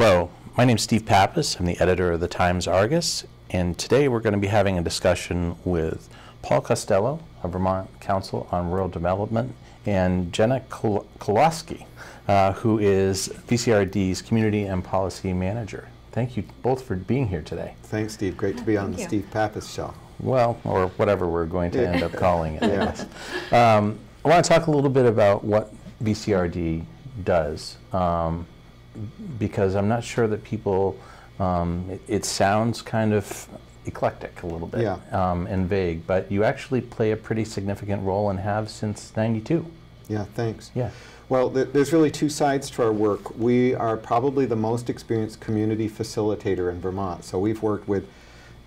Hello, my name is Steve Pappas. I'm the editor of the Times Argus, and today we're going to be having a discussion with Paul Costello of Vermont Council on Rural Development and Jenna Kol- Koloski, uh, who is VCRD's Community and Policy Manager. Thank you both for being here today. Thanks, Steve. Great to be on thank the you. Steve Pappas Show. Well, or whatever we're going to Yeah. end up calling it. I Yeah. Um, I want to talk a little bit about what VCRD does, um, because I'm not sure that people. Um, it, it sounds kind of eclectic a little bit Yeah. um, and vague, but you actually play a pretty significant role and have since '92. Yeah, thanks. Yeah. Well, th- there's really two sides to our work. We are probably the most experienced community facilitator in Vermont. So we've worked with,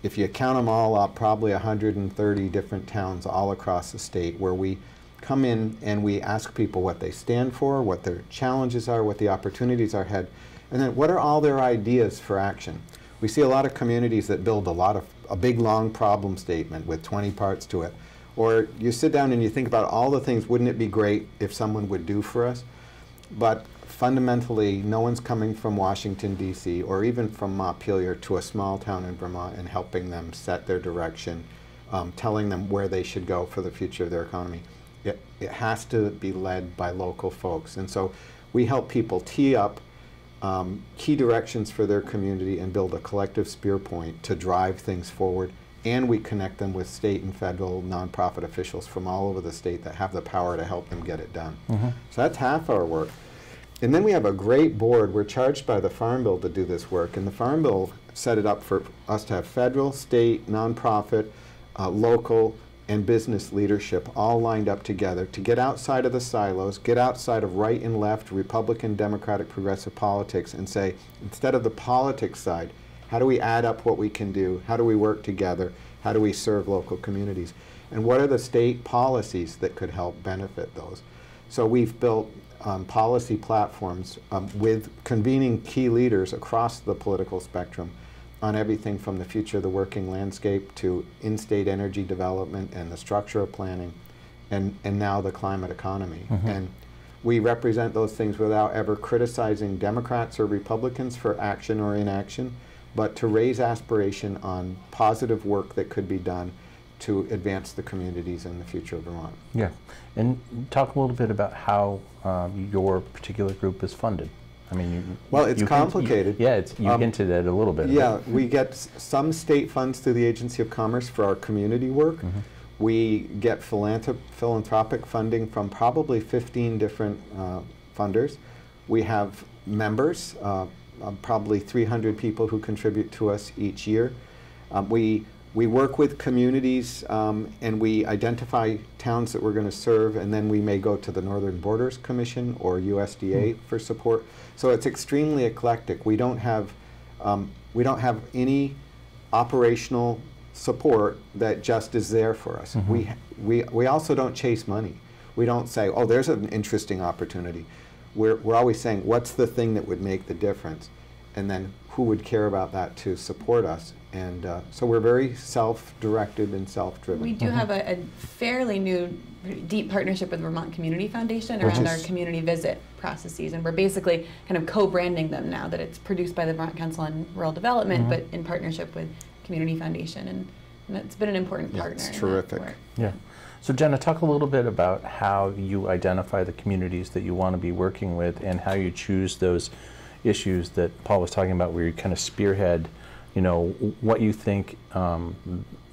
if you count them all up, probably 130 different towns all across the state where we come in and we ask people what they stand for, what their challenges are, what the opportunities are ahead, and then what are all their ideas for action. We see a lot of communities that build a lot of a big long problem statement with 20 parts to it. Or you sit down and you think about all the things, wouldn't it be great if someone would do for us? But fundamentally, no one's coming from Washington, D.C., or even from Montpelier to a small town in Vermont and helping them set their direction, um, telling them where they should go for the future of their economy. It, it has to be led by local folks. And so we help people tee up um, key directions for their community and build a collective spear point to drive things forward. And we connect them with state and federal nonprofit officials from all over the state that have the power to help them get it done. So that's half our work. And then we have a great board. We're charged by the Farm Bill to do this work. And the Farm Bill set it up for us to have federal, state, nonprofit, uh, local, and business leadership all lined up together to get outside of the silos, get outside of right and left, Republican, Democratic, progressive politics, and say, instead of the politics side, how do we add up what we can do? How do we work together? How do we serve local communities? And what are the state policies that could help benefit those? So we've built um, policy platforms um, with convening key leaders across the political spectrum on everything from the future of the working landscape to in-state energy development and the structure of planning and, and now the climate economy. And we represent those things without ever criticizing Democrats or Republicans for action or inaction, but to raise aspiration on positive work that could be done to advance the communities and the future of Vermont. Yeah. And talk a little bit about how um, your particular group is funded. I mean, you, Well, it's you hint- you- complicated. yeah, it's, you Um, hinted at it a little bit. Yeah, we get some state funds through the Agency of Commerce for our community work. Mm-hmm. We get philanthrop- philanthropic funding from probably 15 different uh, funders. We have members, uh, uh, probably 300 people who contribute to us each year. Um, we we work with communities um, and we identify towns that we're going to serve, and then we may go to the Northern Borders Commission or USDA for support. So it's extremely eclectic. We don't have um, we don't have any operational support that just is there for us. We, we, we also don't chase money. We don't say, oh, there's an interesting opportunity. We're, we're always saying, what's the thing that would make the difference? And then who would care about that to support us? And uh, so we're very self-directed and self-driven. We do have a, a fairly new, deep partnership with Vermont Community Foundation Which around our community visit processes, and we're basically kind of co-branding them now. That it's produced by the Vermont Council on Rural Development, but in partnership with Community Foundation, and, and it's been an important Yeah, partner. it's terrific. Yeah. So Jenna, talk a little bit about how you identify the communities that you want to be working with and how you choose those issues that Paul was talking about where you kind of spearhead, you know, what you think um,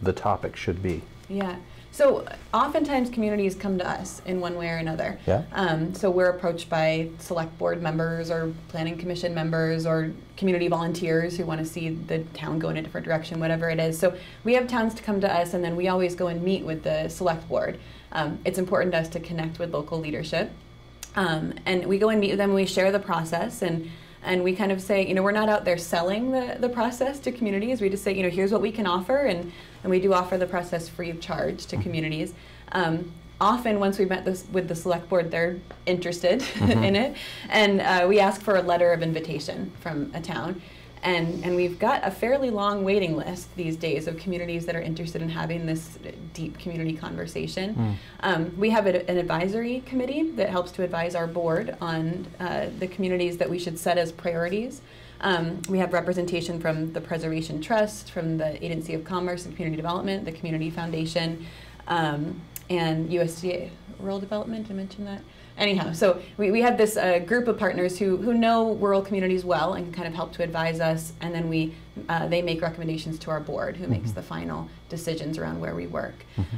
the topic should be. Yeah. So oftentimes communities come to us in one way or another. Yeah. Um, so we're approached by select board members or planning commission members or community volunteers who want to see the town go in a different direction, whatever it is. So we have towns to come to us, and then we always go and meet with the select board. Um, it's important to us to connect with local leadership. Um, and we go and meet with them and we share the process and and we kind of say, you know, we're not out there selling the, the process to communities. We just say, you know, here's what we can offer, and, and we do offer the process free of charge to communities. Um, often, once we've met this with the select board, they're interested in it, and uh, we ask for a letter of invitation from a town. And, and we've got a fairly long waiting list these days of communities that are interested in having this deep community conversation. Um, we have a, an advisory committee that helps to advise our board on uh, the communities that we should set as priorities. Um, we have representation from the Preservation Trust, from the Agency of Commerce and Community Development, the Community Foundation, um, and USDA Rural Development. I mentioned that? Anyhow, so we, we have this uh, group of partners who, who know rural communities well and can kind of help to advise us, and then we uh, they make recommendations to our board, who makes the final decisions around where we work.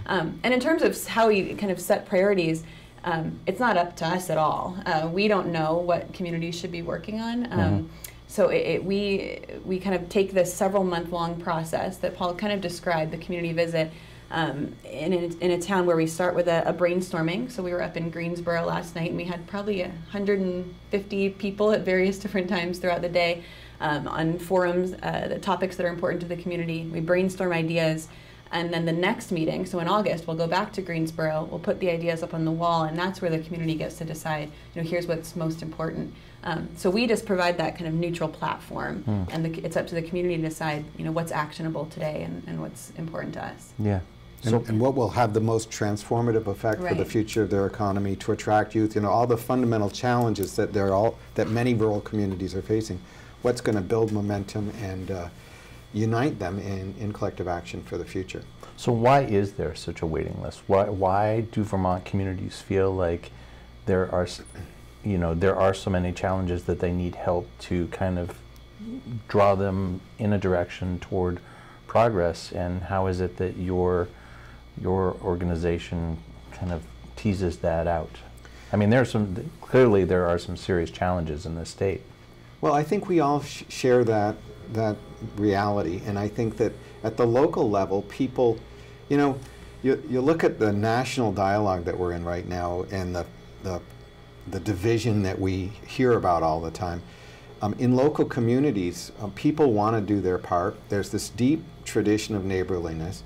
Um, and in terms of how we kind of set priorities, um, it's not up to us at all. Uh, we don't know what communities should be working on. Um, So it, it, we we kind of take this several month long process that Paul kind of described, the community visit, um, in, a, in a town where we start with a, a brainstorming. So we were up in Greensboro last night, and we had probably 150 people at various different times throughout the day um, on forums, uh, the topics that are important to the community. We brainstorm ideas. And then the next meeting, so in August, we'll go back to Greensboro. We'll put the ideas up on the wall, and that's where the community gets to decide. You know, here's what's most important. Um, so we just provide that kind of neutral platform, and the, it's up to the community to decide. You know, what's actionable today and, and what's important to us. Yeah. And, So, and what will have the most transformative effect for the future of their economy to attract youth, you know, all the fundamental challenges that they're all that many rural communities are facing. What's going to build momentum and uh, unite them in, in collective action for the future? so why is there such a waiting list? Why, why do Vermont communities feel like there are, you know, there are so many challenges that they need help to kind of draw them in a direction toward progress? And how is it that your, your organization kind of teases that out? I mean, there's some, clearly there are some serious challenges in this state. Well, I think we all sh- share that that reality, and I think that at the local level, people, you know, you, you look at the national dialogue that we're in right now, and the the, the division that we hear about all the time. Um, in local communities, um, people want to do their part. There's this deep tradition of neighborliness.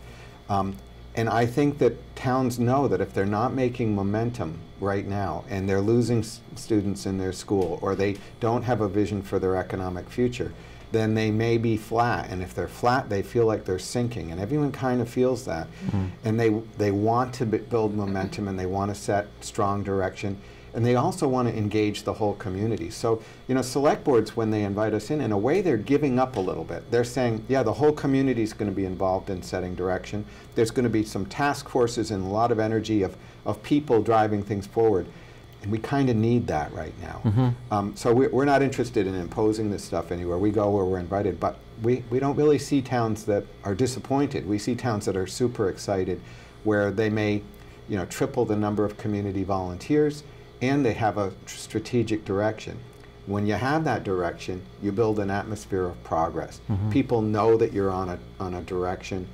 Um, and I think that towns know that if they're not making momentum right now and they're losing s- students in their school or they don't have a vision for their economic future, then they may be flat. And if they're flat, they feel like they're sinking. And everyone kind of feels that. Mm-hmm. And they, they want to b- build momentum and they want to set strong direction. And they also want to engage the whole community. So, you know, select boards, when they invite us in, in a way they're giving up a little bit. They're saying, yeah, the whole community is going to be involved in setting direction. There's going to be some task forces and a lot of energy of, of people driving things forward. And we kind of need that right now. Um, so we, we're not interested in imposing this stuff anywhere. We go where we're invited. But we, we don't really see towns that are disappointed. We see towns that are super excited where they may you know, triple the number of community volunteers and they have a strategic direction. When you have that direction, you build an atmosphere of progress. Mm-hmm. People know that you're on a, on a direction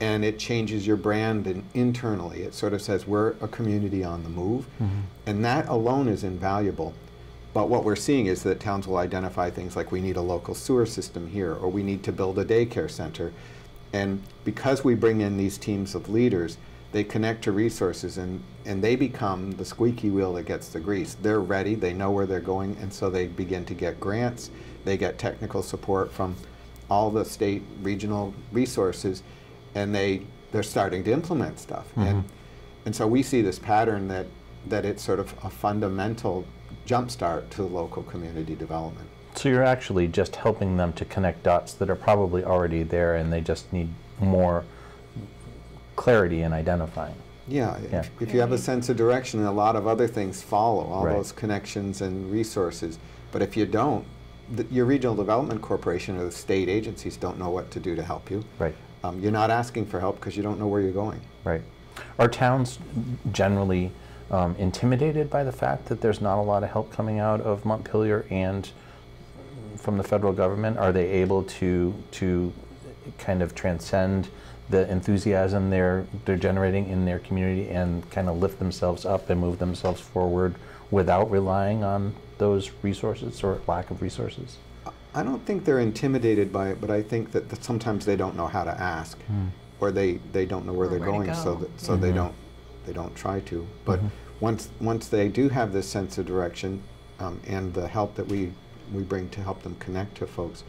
and it changes your brand and internally. It sort of says we're a community on the move, mm-hmm. and that alone is invaluable. But what we're seeing is that towns will identify things like we need a local sewer system here, or we need to build a daycare center. And because we bring in these teams of leaders, they connect to resources and, and they become the squeaky wheel that gets the grease. They're ready, they know where they're going, and so they begin to get grants, they get technical support from all the state, regional resources, and they, they're starting to implement stuff. And, mm-hmm. and so we see this pattern that, that it's sort of a fundamental jumpstart to local community development. So you're actually just helping them to connect dots that are probably already there and they just need more clarity in identifying. Yeah, Yeah. If, if you have a sense of direction, a lot of other things follow, all Right. those connections and resources. But if you don't, the, your regional development corporation or the state agencies don't know what to do to help you. Right, Um, you're not asking for help because you don't know where you're going. right. Are towns generally um, intimidated by the fact that there's not a lot of help coming out of Montpelier and from the federal government? Are they able to to kind of transcend the enthusiasm they're they're generating in their community and kind of lift themselves up and move themselves forward without relying on those resources or lack of resources? I don't think they're intimidated by it, but I think that, that sometimes they don't know how to ask, or they, they don't know where Or they're where to going, so that, so they Mhm. don't they don't try to. But Mhm. once once they do have this sense of direction, um, and the help that we we bring to help them connect to folks.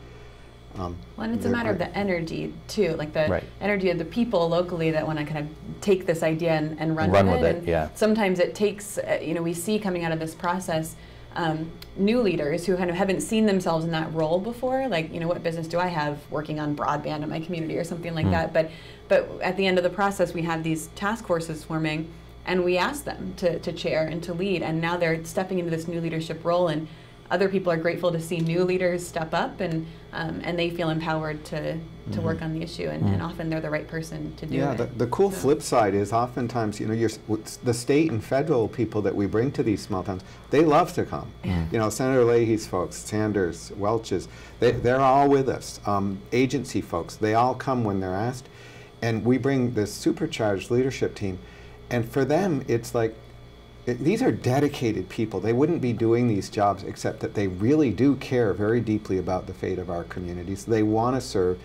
Um, Well, and it's a they're matter of the energy too, like the Right. energy of the people locally that want to kind of take this idea and, and run, Run with with it. it, And yeah. Sometimes it takes, uh, you know, we see coming out of this process, um, new leaders who kind of haven't seen themselves in that role before. Like, you know, what business do I have working on broadband in my community or something like Mm. that? But, but at the end of the process, we have these task forces forming, and we ask them to, to chair and to lead. And now they're stepping into this new leadership role, and other people are grateful to see new leaders step up, and um, and they feel empowered to to work on the issue. And, and often they're the right person to do Yeah, it. the, the cool So- flip side is oftentimes, you know, your, s- what's the state and federal people that we bring to these small towns, they love to come. You know, Senator Leahy's folks, Sanders, Welch's, they, they're all with us. Um, agency folks, they all come when they're asked. And we bring this supercharged leadership team. And for them, it's like, these are dedicated people. They wouldn't be doing these jobs except that they really do care very deeply about the fate of our communities. They want to serve.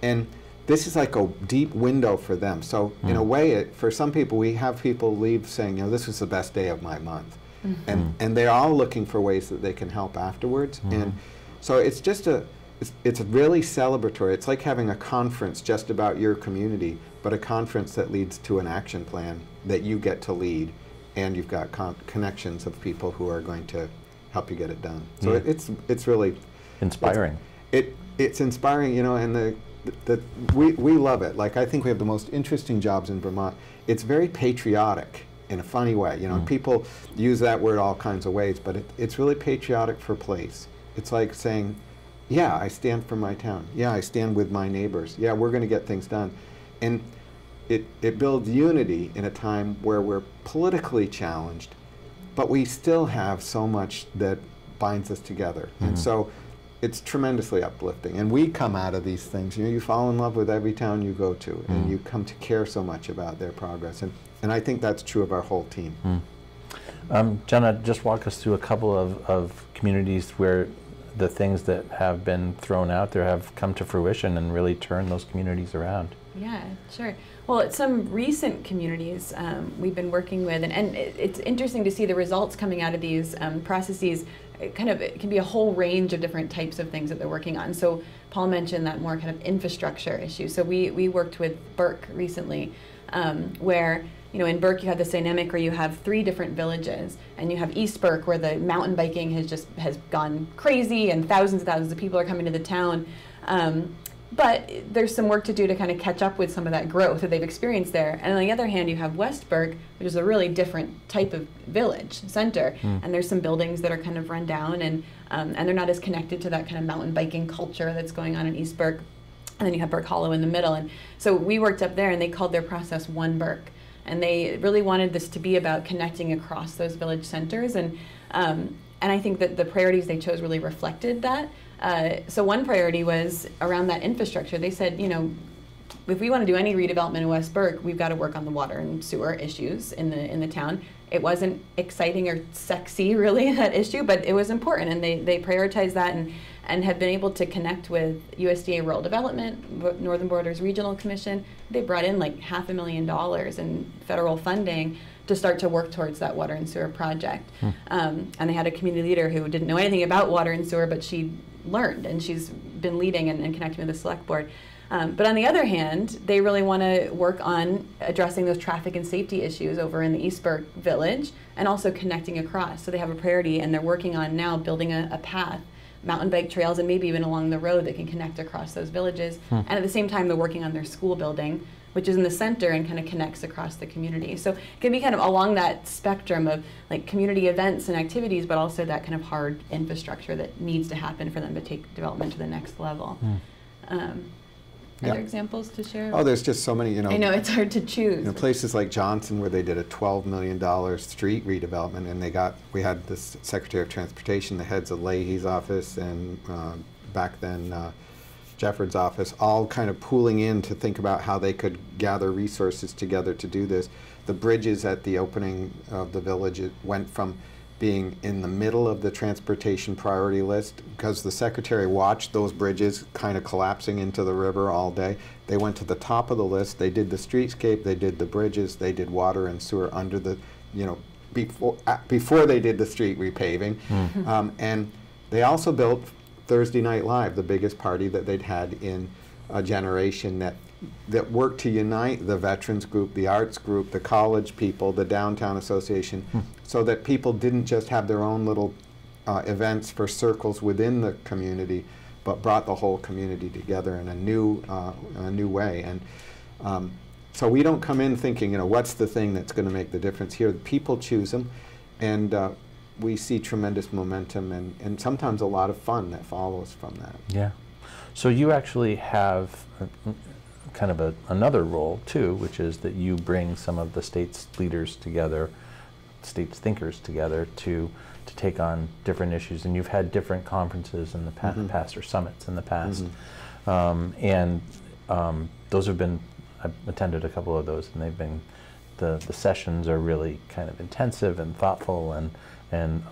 And this is like a deep window for them. So, in a hmm. way, it, for some people, we have people leave saying, you know, this was the best day of my month. Mm-hmm. And, and they're all looking for ways that they can help afterwards. Hmm. And so it's just a, it's, it's really celebratory. It's like having a conference just about your community, but a conference that leads to an action plan that you get to lead, and you've got con- connections of people who are going to help you get it done. So Yeah. it, it's it's really Inspiring. it it's inspiring, you know, and the, the we we love it. Like I think we have the most interesting jobs in Vermont. It's very patriotic in a funny way, you know. Mm. People use that word all kinds of ways, but it, it's really patriotic for place. It's like saying, "Yeah, I stand for my town. Yeah, I stand with my neighbors. Yeah, we're going to get things done," and it it builds unity in a time where we're politically challenged, but we still have so much that binds us together. And mm-hmm. so it's tremendously uplifting. And we come out of these things, you know, you fall in love with every town you go to, and mm-hmm. you come to care so much about their progress. And, and I think that's true of our whole team. Mm. Um, Jenna, just walk us through a couple of, of communities where the things that have been thrown out there have come to fruition and really turned those communities around. Yeah, sure. Well, at some recent communities um, we've been working with, and, and it's interesting to see the results coming out of these um, processes. It kind of it can be a whole range of different types of things that they're working on. So Paul mentioned that more kind of infrastructure issue. So we we worked with Burke recently, um, where you know in Burke you have this dynamic where you have three different villages, and you have East Burke where the mountain biking has just has gone crazy, and thousands and thousands of people are coming to the town. Um, but there's some work to do to kind of catch up with some of that growth that they've experienced there. And on the other hand, you have West Burke, which is a really different type of village center, and there's some buildings that are kind of run down, and um, and they're not as connected to that kind of mountain biking culture that's going on in East Burke. And then you have Burke Hollow in the middle, and so we worked up there, and they called their process One Burke, and they really wanted this to be about connecting across those village centers, and um, and I think that the priorities they chose really reflected that. Uh, so one priority was around that infrastructure. They said, you know, if we want to do any redevelopment in West Burke, we've got to work on the water and sewer issues in the in the town. It wasn't exciting or sexy really that issue, but it was important, and they they prioritized that and and have been able to connect with USDA Rural Development, Northern Borders Regional Commission. They brought in like half a million dollars in federal funding to start to work towards that water and sewer project. Um, and they had a community leader who didn't know anything about water and sewer, but she learned and she's been leading and, and connecting with the select board. Um, but on the other hand, they really want to work on addressing those traffic and safety issues over in the East Burke village and also connecting across. So they have a priority and they're working on now building a, a path, mountain bike trails, and maybe even along the road that can connect across those villages. And at the same time, they're working on their school building, which is in the center and kind of connects across the community. So it can be kind of along that spectrum of like community events and activities, but also that kind of hard infrastructure that needs to happen for them to take development to the next level. Um, Yeah. other examples to share? Oh, there's just so many, you know. I know it's hard to You choose. know, places like Johnson where they did a $12 million street redevelopment and they got, we had the Secretary of Transportation, the heads of Leahy's office and uh, back then uh, Jeffords' office, all kind of pooling in to think about how they could gather resources together to do this. The bridges at the opening of the village it went from being in the middle of the transportation priority list because the secretary watched those bridges kind of collapsing into the river all day. They went to the top of the list. They did the streetscape, they did the bridges, they did water and sewer under the, you know, before uh, before they did the street repaving, um, and they also built Thursday Night Live, the biggest party that they'd had in a generation that that worked to unite the veterans group, the arts group, the college people, the downtown association, so that people didn't just have their own little uh, events for circles within the community, but brought the whole community together in a new, uh, a new way. And um, so we don't come in thinking, you know, what's the thing that's going to make the difference here? People choose them, and uh, we see tremendous momentum and, and sometimes a lot of fun that follows from that. Yeah. So you actually have a, kind of a, another role too, which is that you bring some of the state's leaders together, state's thinkers together to to take on different issues. And you've had different conferences in the pa Mhm. past or summits in the past, Mhm. um, and um, those have been. I've attended a couple of those, and they've been. The, the sessions are really kind of intensive and thoughtful and and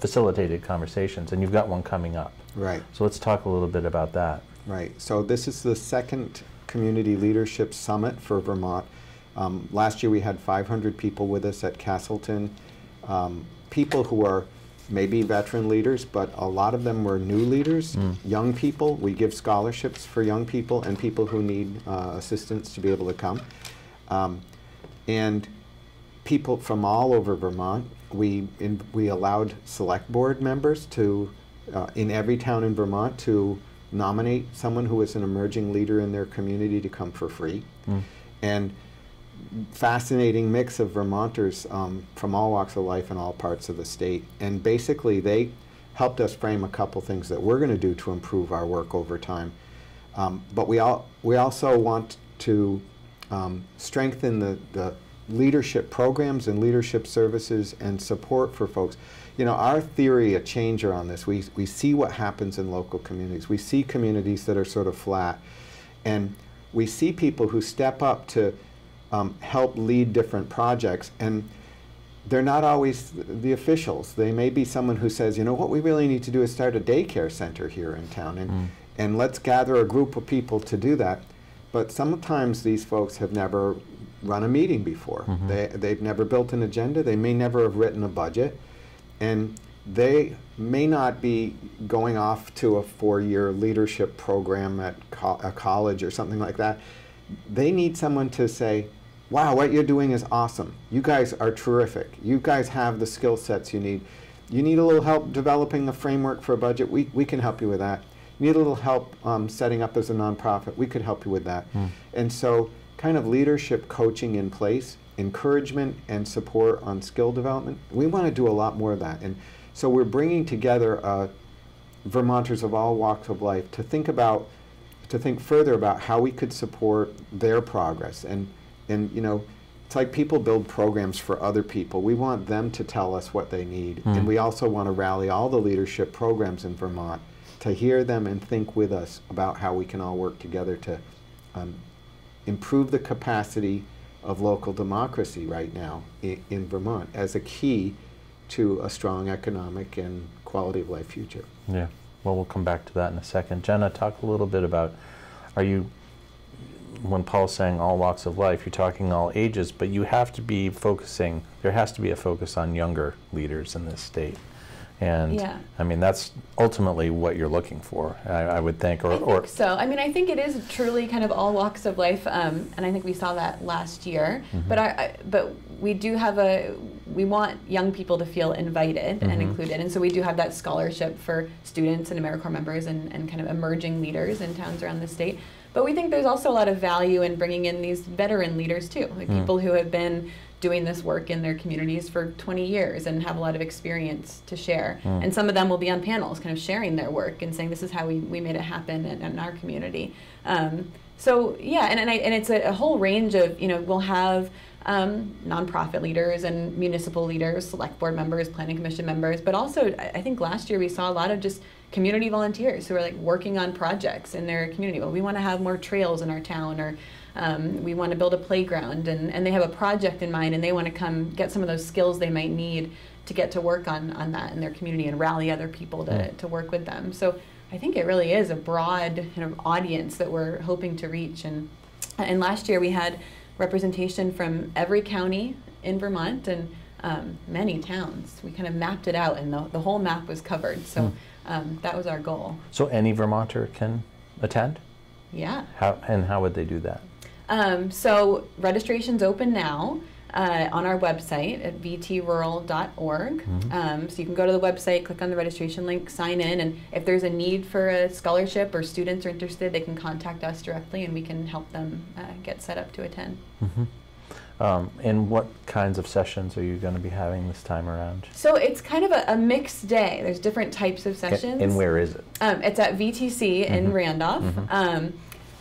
facilitated conversations, and you've got one coming up. Right. So let's talk a little bit about that. Right. So this is the second Community Leadership Summit for Vermont. Um, last year we had 500 people with us at Castleton. Um, people who are maybe veteran leaders, but a lot of them were new leaders, Mm. young people. We give scholarships for young people and people who need uh, assistance to be able to come. Um, and people from all over Vermont. We in, we allowed select board members to, uh, in every town in Vermont, to nominate someone who is an emerging leader in their community to come for free. Mm. And fascinating mix of Vermonters um, from all walks of life and all parts of the state. And basically, they helped us frame a couple things that we're going to do to improve our work over time. Um, but we all we also want to um, strengthen the, the leadership programs and leadership services and support for folks. You know, our theory, a changer on this, we, we see what happens in local communities. We see communities that are sort of flat. And we see people who step up to um, help lead different projects. And they're not always the officials. They may be someone who says, you know, what we really need to do is start a daycare center here in town. And, Mm. and let's gather a group of people to do that. But sometimes these folks have never run a meeting before. Mhm. They, they've never built an agenda. They may never have written a budget. And they may not be going off to a four-year leadership program at co- a college or something like that. They need someone to say, wow, what you're doing is awesome. You guys are terrific. You guys have the skill sets you need. You need a little help developing the framework for a budget. We, we can help you with that. You need a little help um, setting up as a nonprofit. We could help you with that. Mm. And so, kind of leadership coaching in place, encouragement and support on skill development. We want to do a lot more of that. And so, we're bringing together uh, Vermonters of all walks of life to think about, to think further about how we could support their progress. And, and you know, it's like people build programs for other people. We want them to tell us what they need. Mm. And we also want to rally all the leadership programs in Vermont to hear them and think with us about how we can all work together to um, improve the capacity of local democracy right now in, in Vermont as a key to a strong economic and quality of life future. Yeah. Well, we'll come back to that in a second. Jenna, talk a little bit about are you, when Paul's saying all walks of life, you're talking all ages, but you have to be focusing, there has to be a focus on younger leaders in this state. And Yeah. I mean, that's ultimately what you're looking for, I, I would think. Or, I or think so. I mean, I think it is truly kind of all walks of life, um, and I think we saw that last year. Mhm. But I, I, but we do have a, we want young people to feel invited Mhm. and included, and so we do have that scholarship for students and AmeriCorps members and, and kind of emerging leaders in towns around the state. But we think there's also a lot of value in bringing in these veteran leaders too, like Mm. people who have been doing this work in their communities for 20 years and have a lot of experience to share. Mm. And some of them will be on panels kind of sharing their work and saying this is how we, we made it happen in, in our community. Um, so yeah, and, and, I, and it's a, a whole range of, you know, we'll have um, nonprofit leaders and municipal leaders, select board members, planning commission members, but also I I think last year we saw a lot of just community volunteers who are like working on projects in their community. Well, we want to have more trails in our town or um, we want to build a playground and, and they have a project in mind and they want to come get some of those skills they might need to get to work on, on that in their community and rally other people to, Mm. to work with them. So I think it really is a broad kind of audience that we're hoping to reach. And, and last year we had representation from every county in Vermont and um, many towns. We kind of mapped it out and the, the whole map was covered. So um, that was our goal. so any Vermonter can attend? Yeah. How, and how would they do that? Um, so registration's open now. uh, on our website at vtrural.org. Mhm. Um, so you can go to the website, click on the registration link, sign in, and if there's a need for a scholarship or students are interested, they can contact us directly and we can help them uh, get set up to attend. Mm-hmm. Um, and what kinds of sessions are you going to be having this time around? So it's kind of a, a mixed day. There's different types of sessions. And where is it? Um, it's at VTC in Mhm. Randolph. Mhm. Um,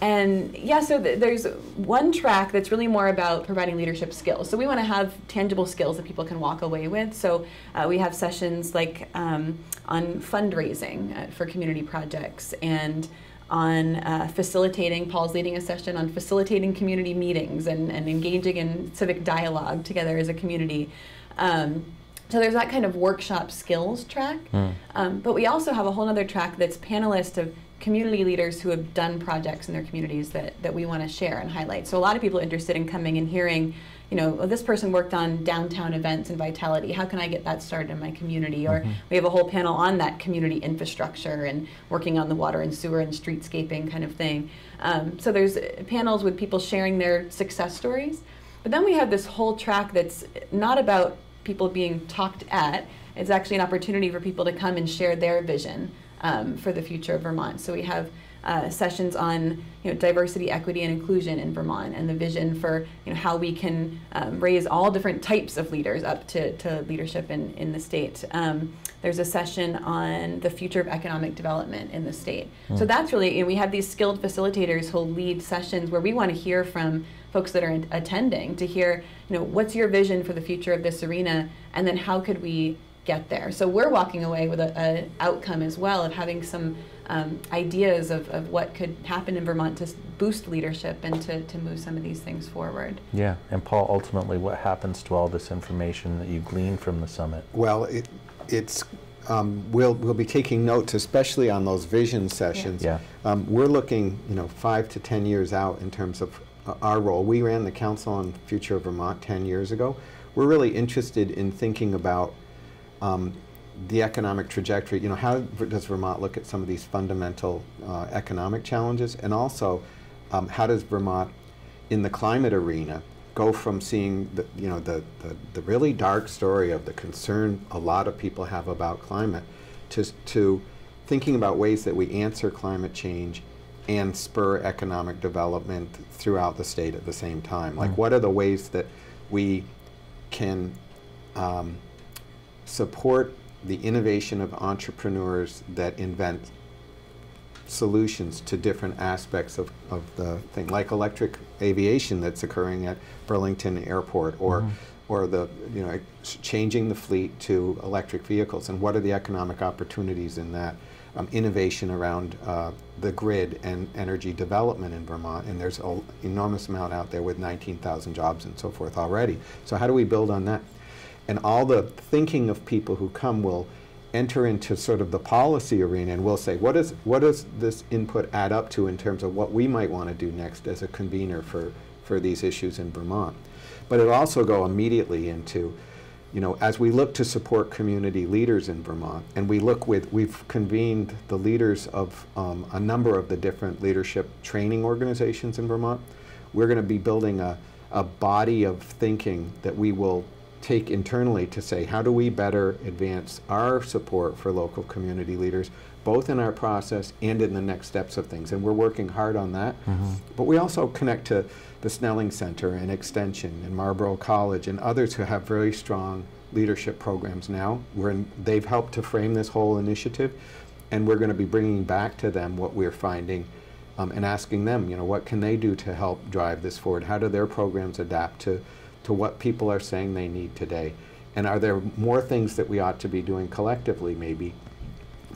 and yeah, so th- there's one track that's really more about providing leadership skills. So we want to have tangible skills that people can walk away with. So uh, we have sessions like um, on fundraising uh, for community projects and on uh, facilitating, Paul's leading a session on facilitating community meetings and, and engaging in civic dialogue together as a community. Um, so there's that kind of workshop skills track. Mm. Um, but we also have a whole other track that's panelists of community leaders who have done projects in their communities that, that we want to share and highlight. So a lot of people are interested in coming and hearing, you know, oh, this person worked on downtown events and vitality. How can I get that started in my community? Or Mhm. we have a whole panel on that community infrastructure and working on the water and sewer and streetscaping kind of thing. Um, so there's uh, panels with people sharing their success stories. But then we have this whole track that's not about people being talked at. It's actually an opportunity for people to come and share their vision um, for the future of Vermont. So we have uh, sessions on you know diversity, equity, and inclusion in Vermont, and the vision for you know how we can um, raise all different types of leaders up to, to leadership in, in the state. Um, there's a session on the future of economic development in the state. So Mm. that's really you know, we have these skilled facilitators who'll lead sessions where we want to hear from folks that are in- attending to hear you know what's your vision for the future of this arena, and then how could we get there. So we're walking away with a, a outcome as well of having some um, ideas of, of what could happen in Vermont to boost leadership and to, to move some of these things forward. Yeah. And Paul, ultimately, what happens to all this information that you glean from the summit? Well, it, it's, um, we'll, we'll be taking notes, especially on those vision sessions. Yeah. Um, we're looking, you know, five to 10 years out in terms of uh, our role. We ran the Council on Future of Vermont 10 years ago. We're really interested in thinking about um, the economic trajectory. You know, how does Vermont look at some of these fundamental uh, economic challenges? And also, um, how does Vermont, in the climate arena, go from seeing the, you know, the, the, the really dark story of the concern a lot of people have about climate to, to thinking about ways that we answer climate change and spur economic development throughout the state at the same time. Like, Mm. what are the ways that we can um, support the innovation of entrepreneurs that invent solutions to different aspects of, of the thing, like electric aviation that's occurring at Burlington Airport, or Mhm. or the you know changing the fleet to electric vehicles, and what are the economic opportunities in that? Um, innovation around uh, the grid and energy development in Vermont, and there's an enormous amount out there with 19,000 jobs and so forth already. So how do we build on that? And all the thinking of people who come will enter into sort of the policy arena and we'll say, what, is, what does this input add up to in terms of what we might want to do next as a convener for, for these issues in Vermont? But it'll also go immediately into, you know, as we look to support community leaders in Vermont, and we look with, we've convened the leaders of um, a number of the different leadership training organizations in Vermont. We're going to be building a, a body of thinking that we will take internally to say, how do we better advance our support for local community leaders, both in our process and in the next steps of things? And we're working hard on that. Mhm. But we also connect to the Snelling Center and Extension and Marlboro College and others who have very strong leadership programs now. We're in, they've helped to frame this whole initiative, and we're going to be bringing back to them what we're finding um, and asking them, you know, what can they do to help drive this forward? How do their programs adapt to, to what people are saying they need today? And are there more things that we ought to be doing collectively, maybe,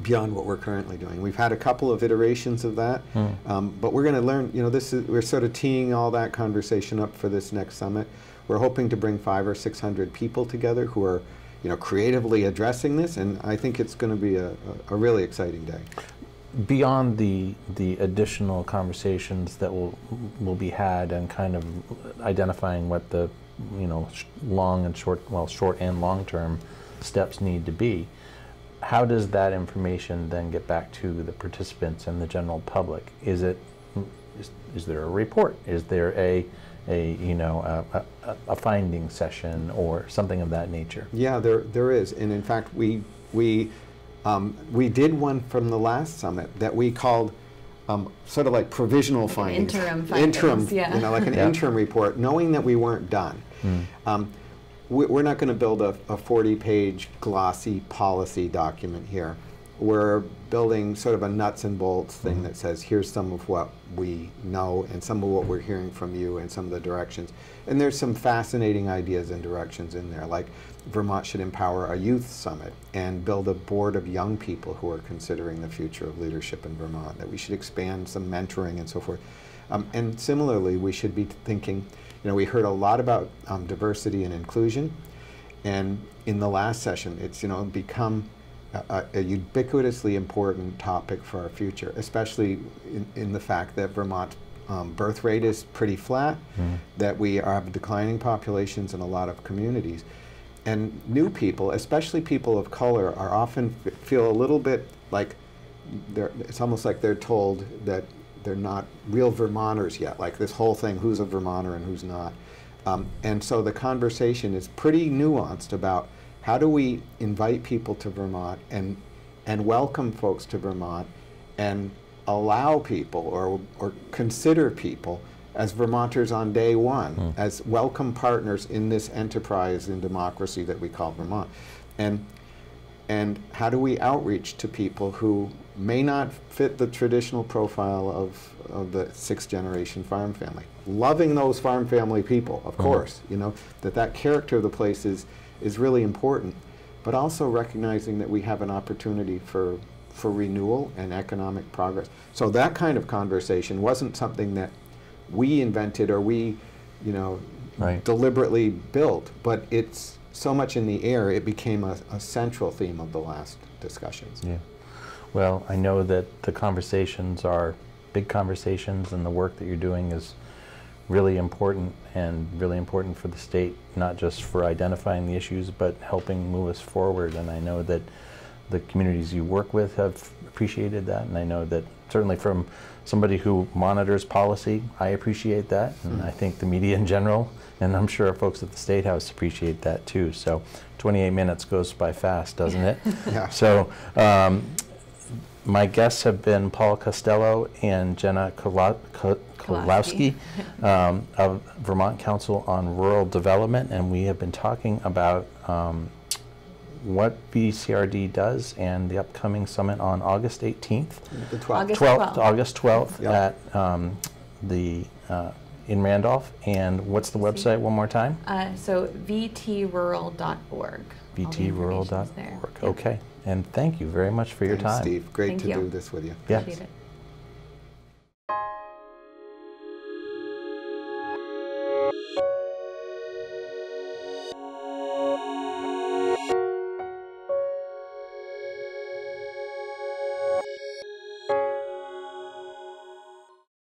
beyond what we're currently doing? We've had a couple of iterations of that, Mm. um, but we're going to learn, you know, this is, we're sort of teeing all that conversation up for this next summit. We're hoping to bring five or 600 people together who are, you know, creatively addressing this, and I think it's going to be a, a, a really exciting day. Beyond the the additional conversations that will will be had and kind of identifying what the you know long and short well short and long term steps need to be, how does that information then get back to the participants and the general public? Is it is, is there a report? Is there a a, you know, a, a, a finding session or something of that nature? Yeah, there, there is. And in fact, we, we, um, we did one from the last summit that we called um, sort of like provisional an findings. interim Interim, findings, yeah. you know, like an Yeah. interim report, knowing that we weren't done. Mm. Um, we, we're not going to build a, a 40-page glossy policy document here. We're building sort of a nuts and bolts thing Mhm. that says, here's some of what we know and some of what we're hearing from you and some of the directions. And there's some fascinating ideas and directions in there, like Vermont should empower a youth summit and build a board of young people who are considering the future of leadership in Vermont, that we should expand some mentoring and so forth. Um, and similarly, we should be thinking, you know, we heard a lot about um, diversity and inclusion, and in the last session, it's, you know, become a, a ubiquitously important topic for our future, especially in, in the fact that Vermont um, birth rate is pretty flat, Mm. that we have declining populations in a lot of communities. And new people, especially people of color, are often f- feel a little bit like they're, it's almost like they're told that they're not real Vermonters yet. Like this whole thing, who's a Vermonter and who's not. Um, and so the conversation is pretty nuanced about how do we invite people to Vermont and and welcome folks to Vermont and allow people or or consider people as Vermonters on day one, Mm. as welcome partners in this enterprise in democracy that we call Vermont. And and how do we outreach to people who may not fit the traditional profile of, of the sixth generation farm family loving those farm family people of Mhm. course you know that that character of the place is, is really important but also recognizing that we have an opportunity for for renewal and economic progress so that kind of conversation wasn't something that we invented or we you know Right. deliberately built, but it's so much in the air, it became a, a central theme of the last discussions. Yeah. Well, I know that the conversations are big conversations, and the work that you're doing is really important and really important for the state, not just for identifying the issues, but helping move us forward. And I know that the communities you work with have appreciated that, and I know that certainly from somebody who monitors policy, I appreciate that, and Mm. I think the media in general, and I'm sure folks at the State House appreciate that too. So 28 minutes goes by fast, doesn't it? Yeah. So um, my guests have been Paul Costello and Jenna Kola- Kolowski um, of Vermont Council on Rural Development, and we have been talking about um, what VCRD does and the upcoming summit on August 18th. The 12th. August 12th, 12th. August 12th Yep. at um, the, uh, in Randolph. And what's the website one more time? Uh, so vtrural.org. All the information's there. vtrural.org. Yeah. Okay. And thank you very much for your Thanks, time. Steve, great Thank to you. do this with you. Yeah. Appreciate it.